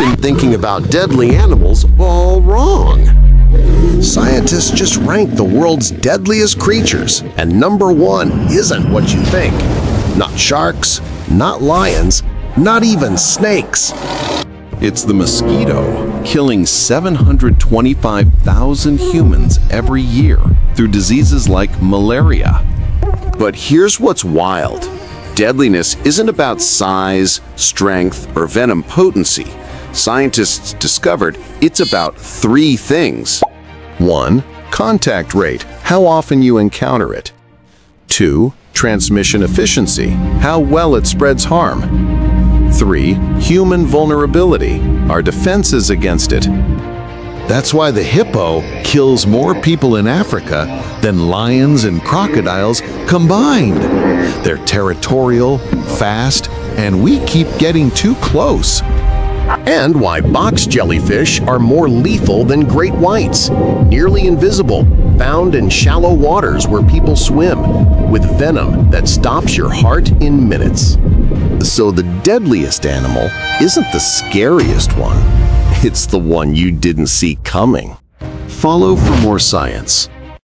been thinking about deadly animals all wrong. Scientists just rank the world's deadliest creatures, and number one isn't what you think. Not sharks, not lions, not even snakes. It's the mosquito, killing 725,000 humans every year through diseases like malaria. But here's what's wild. Deadliness isn't about size, strength, or venom potency. Scientists discovered it's about three things. 1. Contact rate, how often you encounter it. 2. Transmission efficiency, how well it spreads harm. 3. Human vulnerability, our defenses against it. That's why the hippo kills more people in Africa than lions and crocodiles combined. They're territorial, fast, and we keep getting too close. And why box jellyfish are more lethal than great whites, nearly invisible, found in shallow waters where people swim, with venom that stops your heart in minutes. So the deadliest animal isn't the scariest one. It's the one you didn't see coming. Follow for more science.